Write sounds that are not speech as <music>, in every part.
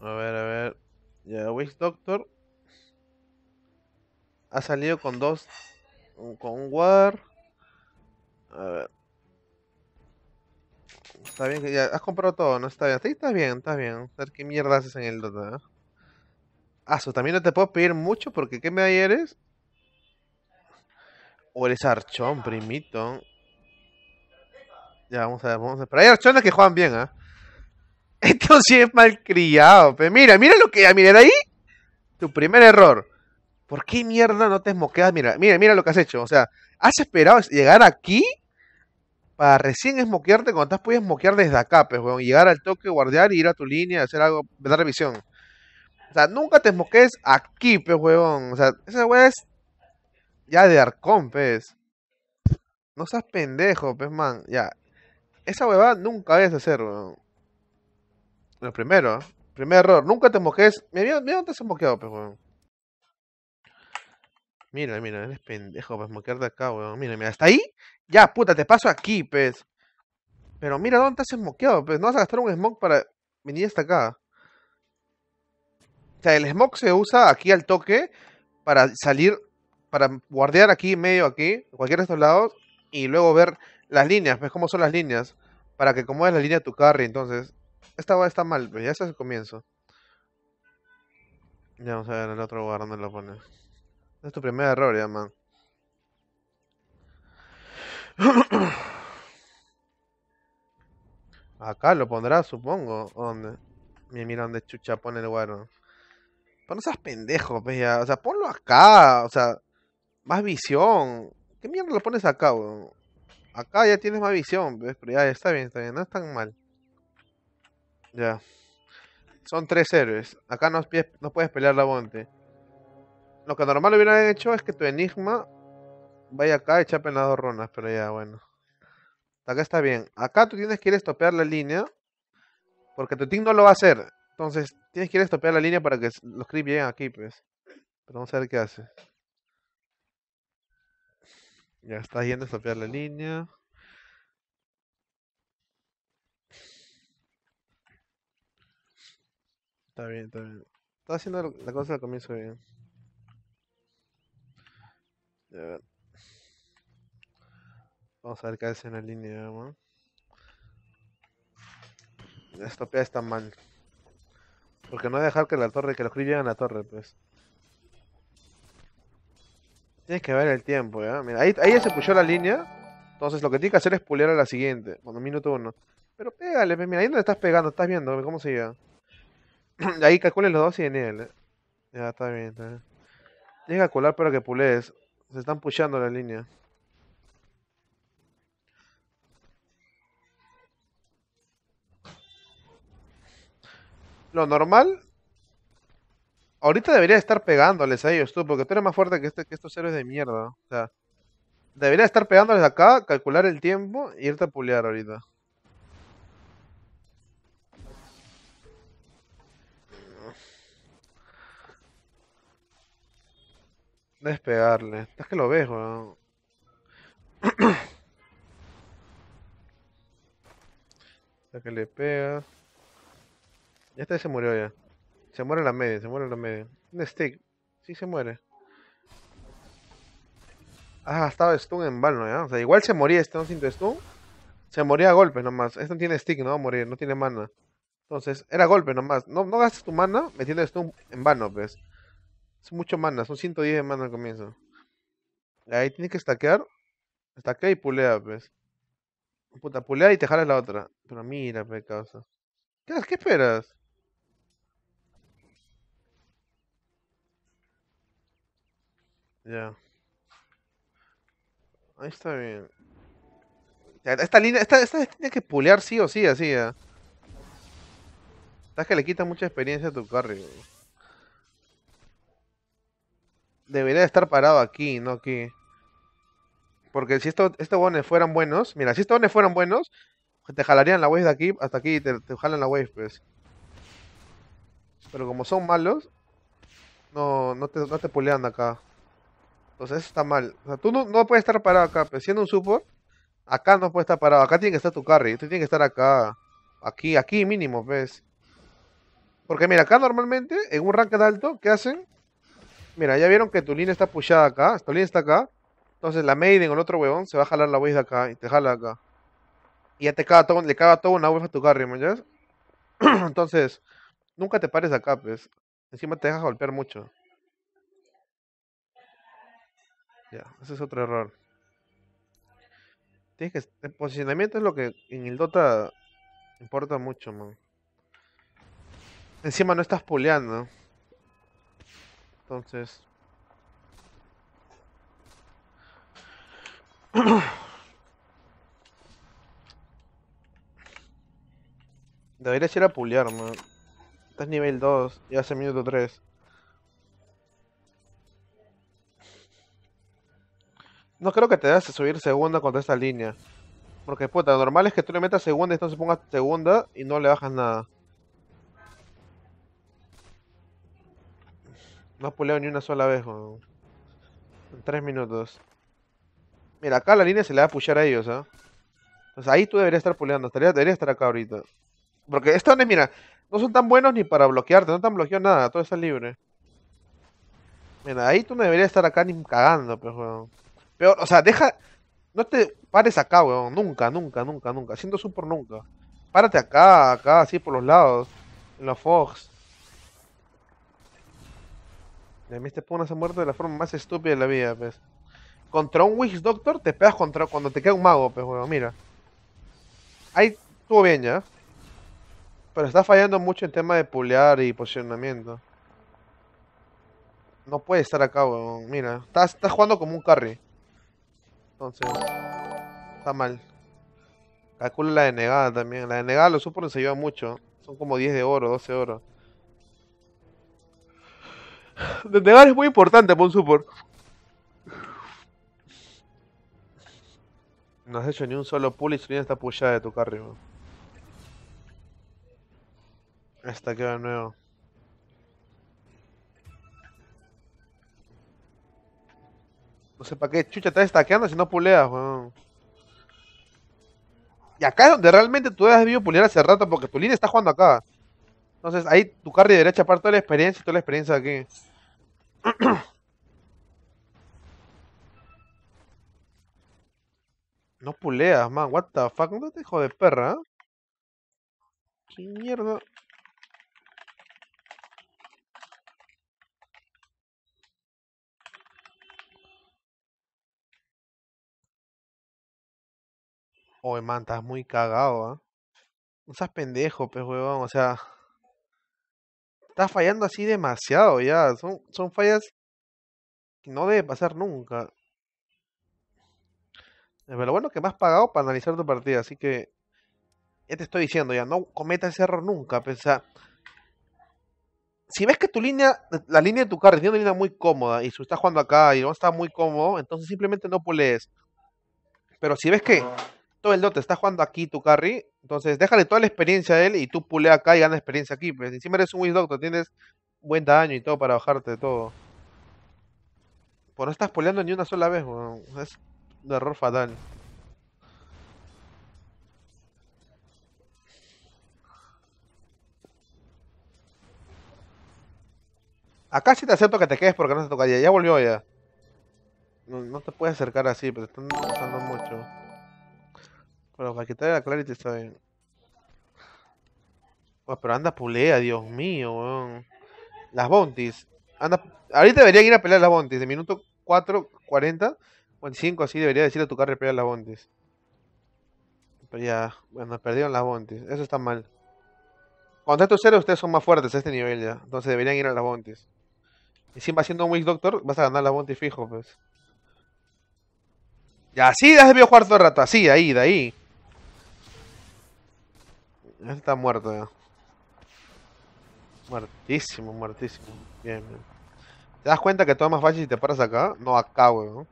A ver, a ver. Ya, Witch Doctor. Ha salido con dos. Con un War. A ver. Está bien que ya has comprado todo, ¿no? Está bien. Sí, está bien, está bien. A ver qué mierda haces en el Dota. ¿eh? Ah, so, también no te puedo pedir mucho porque ¿qué me eres? O eres archón, primito. Ya, vamos a ver, vamos a ver. Pero hay archones que juegan bien, ¿ah? <laughs> Esto sí es malcriado. Pero mira, mira lo que. Mira, ahí. Tu primer error. ¿Por qué mierda no te esmoqueas? Mira, mira, mira lo que has hecho. O sea, has esperado llegar aquí para recién esmoquearte cuando estás puedes esmoquear desde acá, pues, weón. Llegar al toque, guardiar y ir a tu línea, hacer algo, dar revisión. O sea, nunca te esmoquees aquí, pues, huevón. O sea, esa weá es ya de arcón, pues. No seas pendejo, pues, man. Ya. Esa huevada nunca debes hacer, weón. Lo primero, primer error, nunca te mojes. Mira, mira dónde te has moqueado, pues, weón. Mira, mira, eres pendejo para moquear de acá, weón. Mira, mira, hasta ahí. Ya, puta, te paso aquí, pues. Pero mira dónde te has moqueado, pues. No vas a gastar un smoke para venir hasta acá. O sea, el smoke se usa aquí al toque para salir, para guardear aquí medio, aquí, cualquiera de estos lados, y luego ver las líneas, pues cómo son las líneas, para que acomodes la línea de tu carry. Entonces, esta va está mal, pues ya es el comienzo. Ya vamos a ver el otro lugar donde lo pones. Es tu primer error, ya, man. <clears throat> Acá lo pondrás, supongo. ¿O ¿Dónde? Mira, mira dónde chucha pone el guaro. Pero no seas pendejo, pues ya. O sea, ponlo acá. O sea, más visión. ¿Qué mierda lo pones acá, weón? Acá ya tienes más visión, ¿ves? Pero ya está bien, está bien. No es tan mal. Ya. Son tres héroes. Acá no, puedes pelear la monte. Lo que normal hubieran hecho es que tu enigma vaya acá y chapen las dos runas, pero ya, bueno. Acá está bien. Acá tú tienes que ir a estopear la línea. Porque tu team no lo va a hacer. Entonces, tienes que ir a estopear la línea para que los creeps lleguen aquí, pues. Pero vamos a ver qué hace. Ya está yendo a estopear la línea. Está bien, está bien. Está haciendo la cosa al comienzo bien. Ya. Vamos a ver qué hace en la línea, ¿no? La estopea está mal. Porque no dejar que la torre, que los creeps lleguen a la torre, pues. Tienes que ver el tiempo, ¿ya? Mira, ahí, ahí ya se puso la línea. Entonces lo que tienes que hacer es pulear a la siguiente, cuando minuto uno. Pero pégale, mira, ahí donde estás pegando, estás viendo cómo se llega. <clears throat> ahí calculen los dos y nivel, Ya, está bien, está bien. Tienes calcular para que pulees. Se están pushando la línea. Lo normal. Ahorita debería estar pegándoles a ellos tú, porque tú eres más fuerte que, este, que estos héroes de mierda. O sea, debería estar pegándoles acá, calcular el tiempo y irte a pulear ahorita. Debes pegarle. Es que lo ves, weón. <clears throat> Ya que le pegas. Ya este se murió ya. Se muere la media, se muere la media. Un stick. Sí se muere. Ah, estaba stun en vano, ¿ya? O sea, igual se moría este no sin stun. Se moría a golpes nomás. Este no tiene stick, no va a morir, no tiene mana. Entonces, era golpe nomás. No, no gastes tu mana metiendo stun en vano, pues. Es mucho mana, son 110 de mana al comienzo. Ahí tienes que stackear. Stackea y pulea, pues. Puta, pulea y te jalas la otra. Pero mira, pe causa. ¿Qué? ¿Qué esperas? Ya. Ahí está bien. Esta línea, esta, esta tiene que pulear sí o sí, así ya. Estás que le quita mucha experiencia a tu carry. güey. Debería estar parado aquí, no aquí. Porque si estos, estos bones fueran buenos, mira, si estos bones fueran buenos, te jalarían la wave de aquí hasta aquí te, te jalan la wave, pues. Pero como son malos, no, no te, no te pulean acá. Entonces eso está mal. O sea, tú no, no puedes estar parado acá, pues siendo un support, acá no puedes estar parado. Acá tiene que estar tu carry, tú tienes que estar acá. Aquí, aquí mínimo, pues. Porque mira, acá normalmente, en un rank alto, ¿qué hacen? Mira, ya vieron que tu línea está pushada acá, tu línea está acá. Entonces la Maiden o el otro huevón se va a jalar la wave de acá y te jala acá. Y ya te caga todo, le caga todo una wave a tu carry, ¿me? <clears throat> Entonces, nunca te pares acá, pues. Encima te dejas golpear mucho. Ya, ese es otro error. Tienes que, el posicionamiento es lo que en el Dota importa mucho, man. Encima no estás puleando. Entonces. <clears throat> Deberías ir a pulear, man. Estás nivel 2 y hace minuto 3. No creo que te das subir segunda contra esta línea. Porque puta, lo normal es que tú le metas segunda y entonces pongas segunda y no le bajas nada. No has puleado ni una sola vez, weón. En 3 minutos. Mira, acá la línea se le va a pushar a ellos, ¿ah? Entonces ahí tú deberías estar puleando. Estaría, deberías estar acá ahorita. Porque estos, mira, no son tan buenos ni para bloquearte. No te han bloqueado nada. Todo está libre. Mira, ahí tú no deberías estar acá ni cagando, pues, weón. Peor, o sea, deja. No te pares acá, weón. Nunca, nunca, nunca, nunca. Haciendo super nunca. Párate acá, acá, así por los lados. En los Fox. A mí este Puna se ha muerto de la forma más estúpida de la vida, pues. Contra un Witch Doctor te pegas contra cuando te queda un mago, pues, weón. Mira. Ahí estuvo bien ya. Pero está fallando mucho en tema de pulear y posicionamiento. No puede estar acá, weón. Mira, estás, estás jugando como un carry. Entonces, está mal. Calcula la denegada también. La denegada los supers se lleva mucho. Son como 10 de oro, 12 de oro. <laughs> Denegar es muy importante para un support. No has hecho ni un solo pull y su línea está pushada de tu carry. weón. Esta queda de nuevo. No sé para qué chucha estás stackeando si no puleas, weón. Y acá es donde realmente tú has debido pulear hace rato porque tu línea está jugando acá. Entonces ahí tu carry debería chapar toda la experiencia y toda la experiencia de aquí. <clears throat> No puleas, man. What the fuck? ¿No te hijo de perra? ¿eh? ¿Qué mierda? Oye, man, estás muy cagado, ¿ah? No seas pendejo, pues, huevón. O sea, estás fallando así demasiado ya. Son, son fallas que no debe pasar nunca. Pero lo bueno que me has pagado para analizar tu partida, así que ya te estoy diciendo, ya no cometas ese error nunca. o sea, si ves que tu línea, la línea de tu carry tiene una línea muy cómoda y tú estás jugando acá y no está muy cómodo, entonces simplemente no pulees. Pero si ves que todo el dote está jugando aquí tu carry, entonces déjale toda la experiencia a él y tú pulea acá y gana experiencia aquí. Pues encima eres un Wiz Doctor, tienes buen daño y todo para bajarte de todo. Pues no estás puleando ni una sola vez, weón. Es un error fatal. Acá sí te acepto que te quedes porque no se toca ya. Volvió ya. No, no te puedes acercar así, pero te están usando mucho. Pero para quitarle la clarity está bien. Pero anda pulea, Dios mío, weón. Las bounties. Anda, ahorita deberían ir a pelear las bounties. De minuto 4, 40, 45 así debería decirle a tu carry pelear las bounties. Pero ya, bueno, perdieron las bounties. Eso está mal. Cuando estos cero ustedes son más fuertes a este nivel ya. Entonces deberían ir a las bounties. Encima siendo un Witch Doctor, vas a ganar la bounty fijo, pues. Ya, así has jugar todo el rato. Así, ahí, de ahí. Ya está muerto ya. Muertísimo, muertísimo. Bien, bien. ¿Te das cuenta que todo es más fácil si te paras acá? No acá, weón.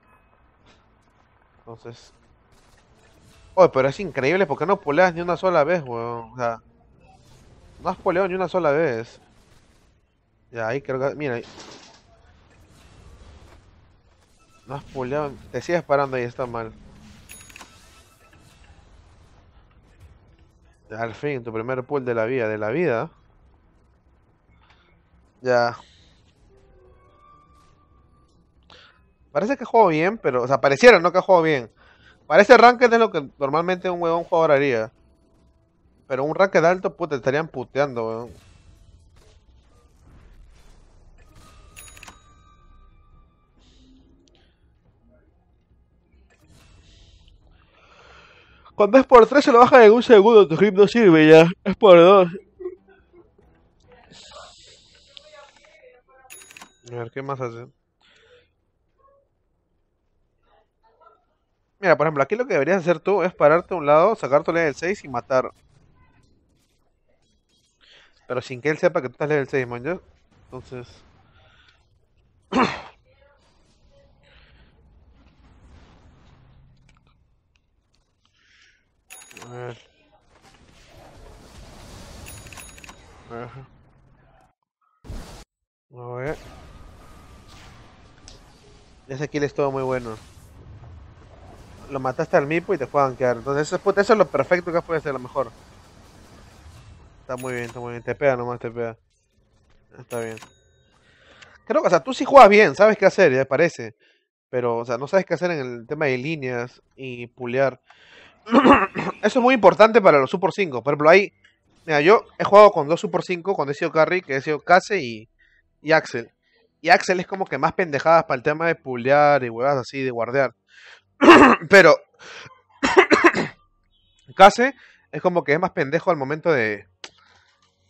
Entonces. Oye, pero es increíble porque no poleas ni una sola vez, weón. O sea. No has poleado ni una sola vez. Ya, ahí creo que. Mira. ahí. No has poleado. Te sigues parando ahí, está mal. Al fin, tu primer pull de la vida. De la vida. Ya. Parece que juego bien, pero. O sea, pareciera no que juego bien. Parece ranked es lo que normalmente un huevón jugador haría. Pero un ranked alto, puta, estarían puteando, weón. Cuando es por 3 se lo baja en un segundo, tu grip no sirve ya. Es por 2. A ver, ¿qué más hace? Mira, por ejemplo, aquí lo que deberías hacer tú es pararte a un lado, sacarte level 6 y matar. Pero sin que él sepa que tú estás level 6, man. ¿ya? Entonces... <clears throat> A ver. Ajá. A ver. Ese kill es todo muy bueno. Lo mataste al Mipo y te puedan quedar. Entonces eso, es lo perfecto que puede ser, lo mejor. Está muy bien, está muy bien. Te pega nomás, te pega. Está bien. Creo que, o sea, tú sí juegas bien, sabes qué hacer, ya parece. Pero, o sea, no sabes qué hacer en el tema de líneas y pulear. <clears throat> Eso es muy importante para los Super 5. Por ejemplo, ahí, mira, yo he jugado con dos Super 5 cuando he sido carry, que he sido Case y Axel. Y Axel es como que más pendejadas para el tema de pulear y huevas así, de guardear. <coughs> Pero <coughs> Case es como que es más pendejo al momento de,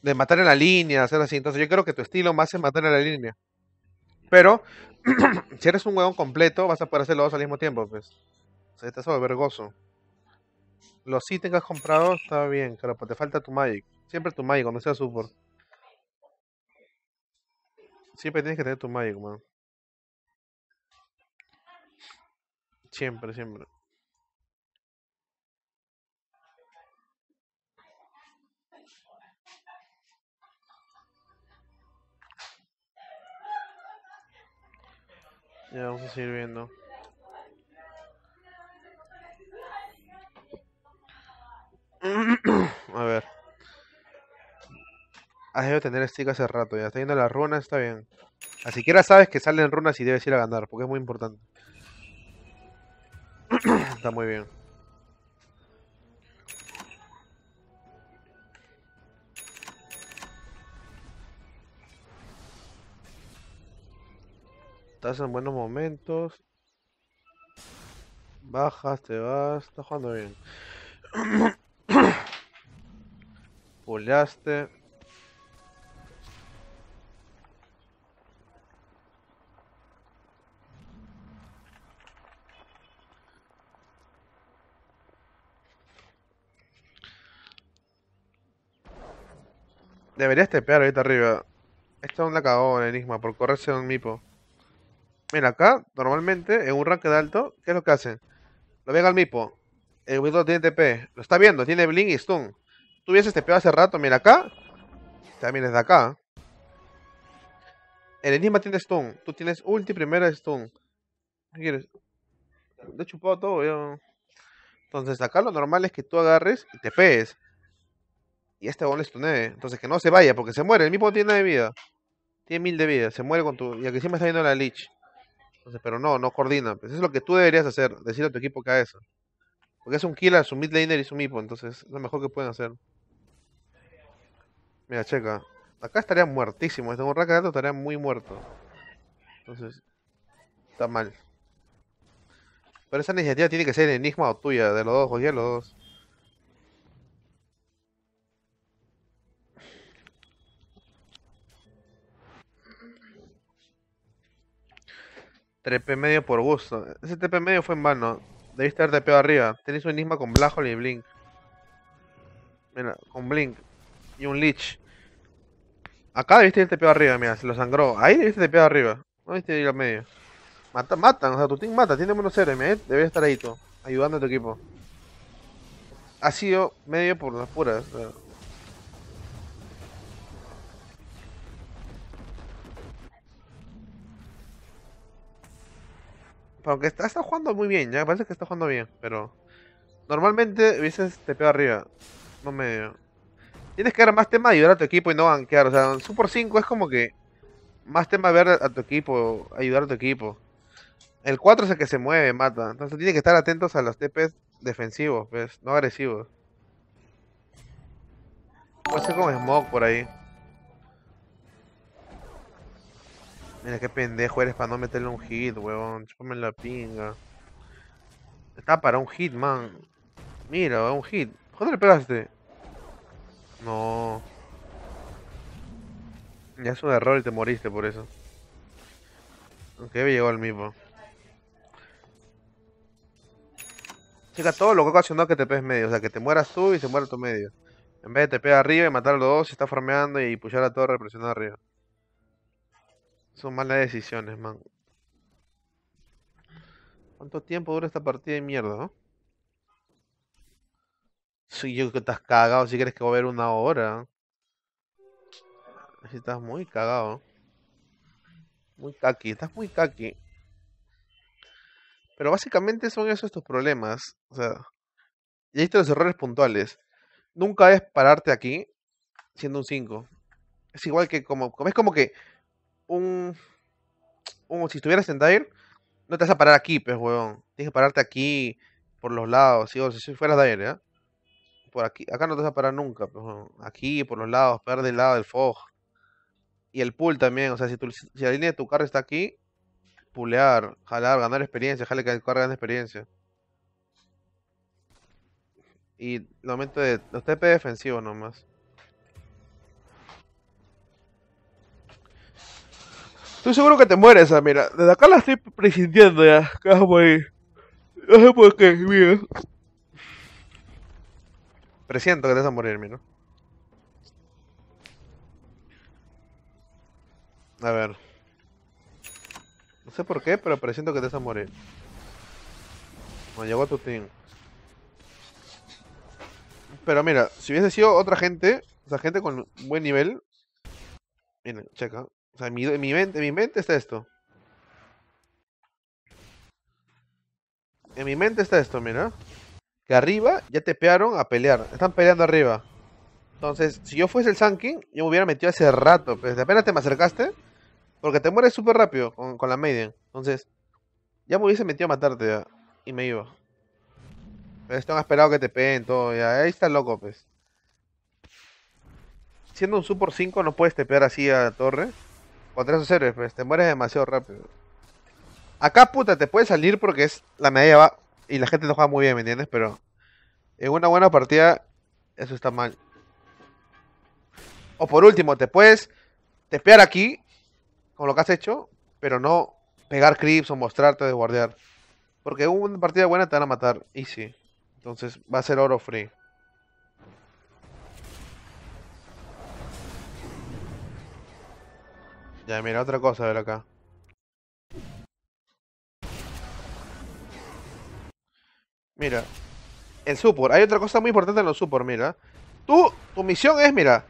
de matar en la línea, hacer así. Entonces yo creo que tu estilo más es matar en la línea. Pero <coughs> si eres un huevón completo, vas a poder hacer los dos al mismo tiempo, pues. O sea. Los sí tengas comprado está bien, pero pues te falta tu Magic. Siempre tu Magic cuando sea support. Siempre tienes que tener tu Magic, man. Siempre, siempre. Ya vamos a seguir viendo. <clears throat> A ver. Has debido tener stick hace rato, ya está yendo las runas, está bien. Así siquiera sabes que salen runas y debes ir a ganar, porque es muy importante. <clears throat> está muy bien. Estás en buenos momentos. Bajas, te vas. Estás jugando bien. <clears throat> Puleaste. Deberías tepear ahorita arriba. Esto es la cagó en Enigma por correrse un mipo. Mira, acá, normalmente, en un rank de alto, ¿qué es lo que hacen? Lo ven al mipo. El Widow tiene TP. Lo está viendo, tiene Blink y Stun. Tú hubieses TP hace rato, mira acá. También es de acá. El Enigma tiene Stun. Tú tienes ulti primera Stun. ¿Qué quieres? He chupado todo, yo. Entonces acá lo normal es que tú agarres y te pegues. Y este bon le stunee. Entonces que no se vaya, porque se muere. El mismo tiene de vida. Tiene mil de vida. Se muere con tu. Y aquí me está viendo la Lich. Entonces, pero no, no coordina. Pues eso es lo que tú deberías hacer. Decirle a tu equipo que haga eso. Porque es un killer, su mid laner y su mipo. Entonces, es lo mejor que pueden hacer. Mira, checa. Acá estaría muertísimo. Este un rack alto estaría muy muerto. Entonces, está mal. Pero esa iniciativa tiene que ser enigma o tuya, de los dos, oye, los dos. TP medio por gusto. Ese TP medio fue en vano. Debiste haber TP arriba. Tenéis un enigma con Blajol y Blink. Mira, con Blink. Y un Lich. Acá debiste ir TP arriba, mira, se lo sangró. Ahí debiste TP arriba. No debiste ir al medio. Mata, matan, o sea, tu team mata, tiene menos CRM, ¿eh? Debe estar ahí tú, ayudando a tu equipo. Ha sido medio por las puras. Aunque está, está jugando muy bien, ya parece que está jugando bien, pero normalmente hubieses te pego arriba, no medio. Tienes que dar más tema y ayudar a tu equipo y no banquear. O sea, Super 5 es como que más tema ver a tu equipo, ayudar a tu equipo. El 4 es el que se mueve, mata. Entonces tiene que estar atentos a los TPs defensivos, pues, no agresivos. Puede ser con Smoke por ahí. Mira qué pendejo eres para no meterle un hit, huevón. Chúpame la pinga. Está para un hit, man. Mira, un hit. ¿Cuándo le pegaste? No. Ya es un error y te moriste por eso. Aunque okay, llegó el mismo. Chica, todo lo que ocasionó que te pegues medio. O sea, que te mueras tú y se muera tu medio. En vez de te pega arriba y matar a los dos, se está farmeando y pushar a torre presionando arriba. Son malas decisiones, man. ¿Cuánto tiempo dura esta partida de mierda, no? Sí, yo que estás cagado si quieres que va a ver una hora. Si estás muy cagado. Muy kaki, estás muy kaki. Pero básicamente son esos tus problemas. O sea, y ahí los errores puntuales. Nunca es pararte aquí siendo un 5. Es igual que como. Es como que un. un si estuvieras en Dire, no te vas a parar aquí, pues, weón. Tienes que pararte aquí, por los lados. ¿sí? Si fueras Dire, ¿ya? Por aquí. Acá no te vas a parar nunca, pues, Aquí, por los lados, pegar del lado del fog. Y el pool también. O sea, si, si la línea de tu carro está aquí, pulear, jalar, ganar experiencia, jale que el carro gane experiencia. Y el momento de los TP defensivos nomás. Estoy seguro que te mueres, ah, mira. Desde acá la estoy presintiendo ya. Que vas a morir. No sé por qué, mira. Presiento que te vas a morir, mira. A ver. No sé por qué, pero presiento que te vas a morir. No, llegó a tu team. Pero mira, si hubiese sido otra gente, o sea, gente con buen nivel. Miren, checa. O sea, en mi, mi mente, en mi mente está esto. En mi mente está esto, mira. Que arriba ya te pearon a pelear. Están peleando arriba. Entonces, si yo fuese el Sanking, yo me hubiera metido hace rato. Pues apenas te me acercaste. Porque te mueres súper rápido con, con, la Maiden. Entonces, ya me hubiese metido a matarte. Y me iba. Esto han esperado que te peguen todo, ya. Ahí está loco, pues. Siendo un Super 5 no puedes tepear así a la torre. Contra esos héroes, pues. Te mueres demasiado rápido. Acá, puta, te puede salir porque es la medalla va... Y la gente no juega muy bien, ¿me entiendes? Pero en una buena partida, eso está mal. O por último, te puedes tepear aquí, con lo que has hecho, pero no pegar creeps o mostrarte de guardiar. Porque una partida buena te van a matar, easy. Entonces va a ser oro free. Ya, mira, otra cosa a ver acá. Mira, el support. Hay otra cosa muy importante en los support, mira. Tú, tu misión es, mira,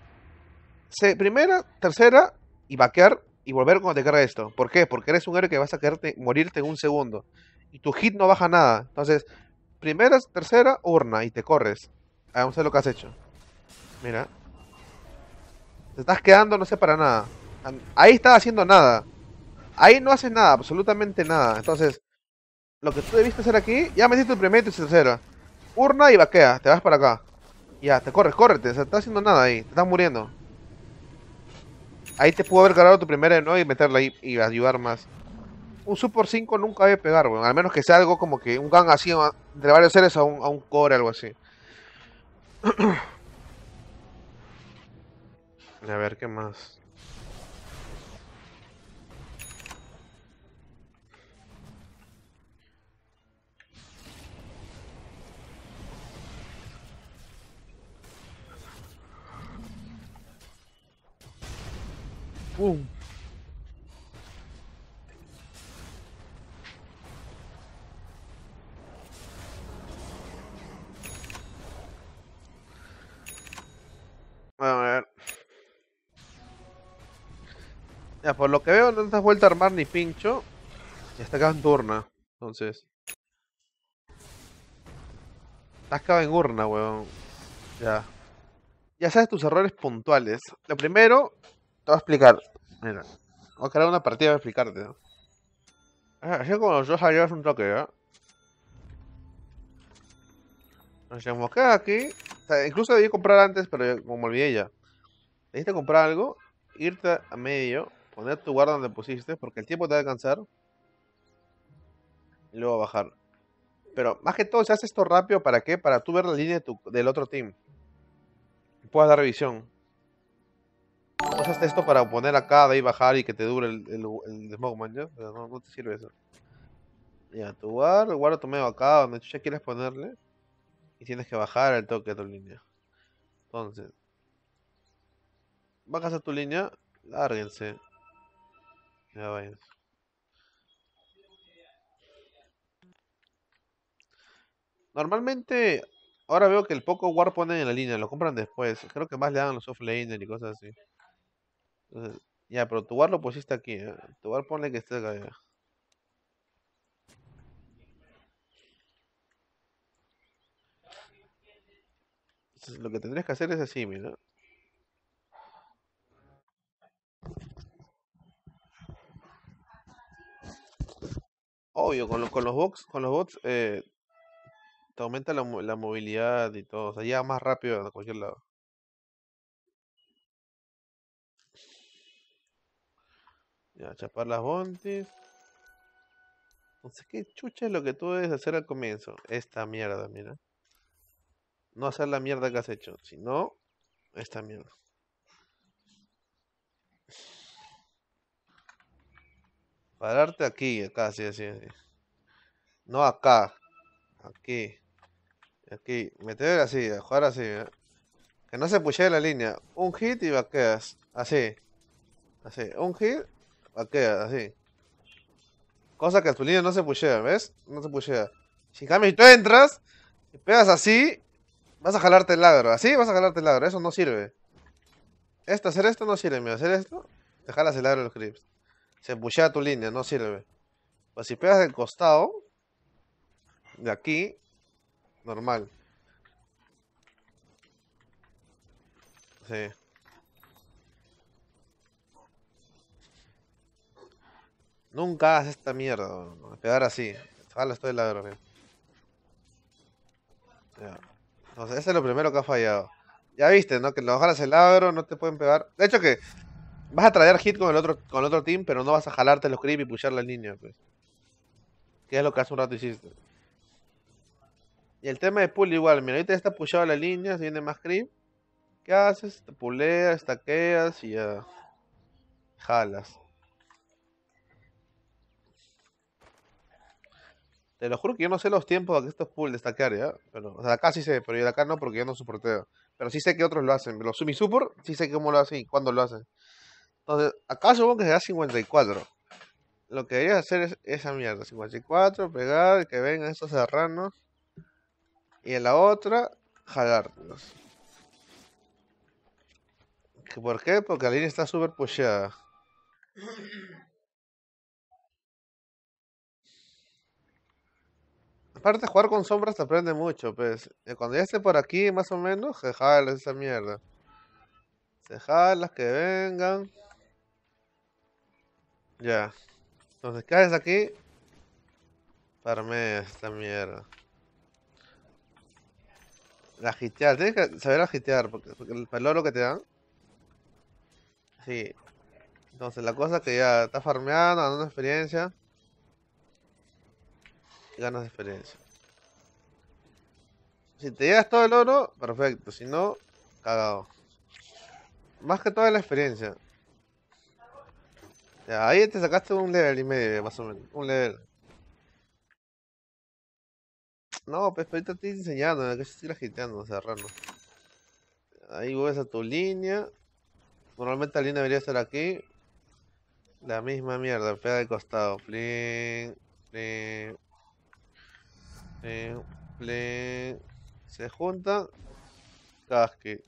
primera, tercera y vaquear y volver cuando te carga esto. ¿Por qué? Porque eres un héroe que vas a quererte, morirte en un segundo. Y tu hit no baja nada. Entonces, primera, tercera, urna y te corres. Vamos a ver lo que has hecho. Mira. Te estás quedando, no sé para nada. Ahí estás haciendo nada. Ahí no haces nada, absolutamente nada. Entonces, lo que tú debiste hacer aquí, ya metiste tu primera y tu tercera. Urna y vaquea, te vas para acá. Ya, te corres, córrete, se está haciendo nada ahí, te estás muriendo. Ahí te pudo haber ganado tu primera de y meterla ahí y ayudar más un Super 5 nunca debe pegar, weón. Al menos que sea algo como que un gang así entre varios seres a un, a un core, algo así. <clears throat> a ver, ¿qué más? ¡Pum! A ver. Ya, por lo que veo, no te has vuelto a armar ni pincho. Ya está acá en turna. Entonces. Estás acá en urna, weón. Ya. Ya sabes tus errores puntuales. Lo primero, te voy a explicar. Mira. Voy a crear una partida para explicarte. ¿no? Ah, Así como los dos salieron un toque, ¿eh? Nos llamamos queda aquí. Incluso debí comprar antes, pero como me olvidé ya. Debiste comprar algo, irte a medio, poner tu guarda donde pusiste, porque el tiempo te va a alcanzar. Y luego bajar. Pero más que todo, se hace esto rápido, ¿para qué? Para tú ver la línea del otro team. Y puedas dar revisión. Usas esto para poner acá, de ahí bajar y que te dure el, el, el Smogman, ¿ya? No, no te sirve eso. Ya, tu guard, guarda tu medio acá, donde ya quieres ponerle. Y tienes que bajar el toque de tu línea. Entonces, bajas a tu línea, lárguense. Ya vayan. Normalmente, ahora veo que el poco guard ponen en la línea, lo compran después. Creo que más le dan los offlaner y cosas así. Entonces, ya, pero tu guard lo pusiste aquí, ¿eh? Tu guard ponle que esté acá ya. Entonces, lo que tendrías que hacer es así, mira. Obvio, con, lo- con los bots, con los bots eh, te aumenta la, la movilidad y todo. O sea, llega más rápido a cualquier lado. Ya, chapar las bounties. Entonces, ¿qué chucha es lo que tú debes hacer al comienzo? Esta mierda, mira. No hacer la mierda que has hecho, sino esta mierda. Pararte aquí, acá, así, así, así. No acá, aquí, aquí. Meter así, jugar así, ¿eh? Que no se pushee la línea. Un hit y vaqueas. Así. Así. Un hit, vaqueas, así. Cosa que a tu línea no se pushea, ¿ves? No se pushea. Si cambio, si tú entras y pegas así, vas a jalarte el agro. Así vas a jalarte el agro. Eso no sirve. Esto, hacer esto no sirve, mira. Hacer esto, te jalas el de los creeps. Se pushea tu línea, no sirve. Pues si pegas del costado, de aquí, normal. Sí. Nunca hagas esta mierda, weón, pegar así. Jalas todo el agro, mira. Ya. Entonces, ese es lo primero que ha fallado. Ya viste, ¿no? Que lo jalas el agro, no te pueden pegar. De hecho que vas a traer hit con el otro, con el otro team, pero no vas a jalarte los creep y pushar la línea, pues. Que es lo que hace un rato hiciste. Y el tema de pull igual, mira, ahorita está pushado la línea, si viene más creep. ¿Qué haces? Te puleas, taqueas y ya. Jalas. Lo juro que yo no sé los tiempos de estos pull de ¿ya? Pero, o sea, acá sí sé, pero yo de acá no porque yo no soporteo. Pero sí sé que otros lo hacen. Los mi support, sí sé cómo lo hacen y cuándo lo hacen. Entonces, acá supongo que se da 54. Lo que deberías hacer es esa mierda. 54, pegar, que vengan estos serranos. Y en la otra, jalártelos. ¿Que ¿Por qué? Porque la línea está súper pusheada. Aparte, jugar con sombras te aprende mucho, pues. Cuando ya esté por aquí, más o menos, se jala esa mierda. Se jala, que vengan. Ya. Entonces, ¿qué haces aquí? Farmea esta mierda. La hitear, tienes que saber agitear, porque, porque el peloro que te dan. Sí. Entonces, la cosa que ya estás farmeando, ganando experiencia. Ganas de experiencia. Si te llegas todo el oro, perfecto. Si no, cagado. Más que toda la experiencia. Ahí te sacaste un level y medio, más o menos. Un level. No, pues ahorita estoy enseñando, que yo estoy agiteando, cerrando. Ahí vuelves a tu línea. Normalmente la línea debería estar aquí. La misma mierda, pega de costado. Plin, plin, plin, plin. Se juntan. Casque.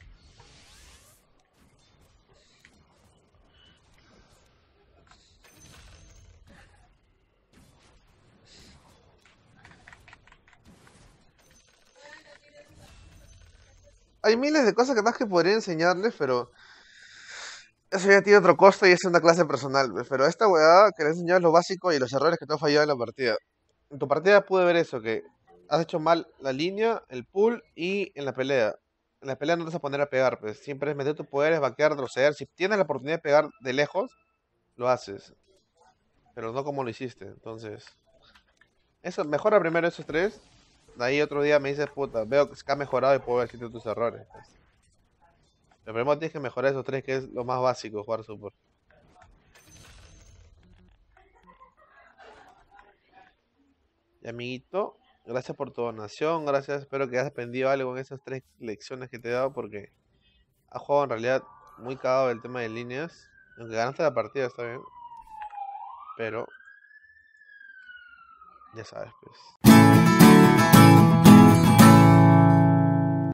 Hay miles de cosas que más que podría enseñarles, pero... Eso ya tiene otro costo y es una clase personal, pero esta weá que le enseñado lo básico y los errores que te han fallado en la partida. En tu partida pude ver eso, que has hecho mal la línea, el pull y en la pelea. En la pelea no te vas a poner a pegar, pues siempre es meter tus poderes, vaquear, retroceder. Si tienes la oportunidad de pegar de lejos, lo haces. Pero no como lo hiciste, entonces... Eso, mejora primero esos tres. De ahí otro día me dices, puta, veo que ha mejorado y puedo decirte tus errores. pues. Pero primero tienes que mejorar esos tres, que es lo más básico, jugar support. Y amiguito, gracias por tu donación, gracias, espero que hayas aprendido algo en esas tres lecciones que te he dado porque has jugado en realidad muy cagado el tema de líneas. Aunque ganaste la partida, está bien. Pero, ya sabes, pues.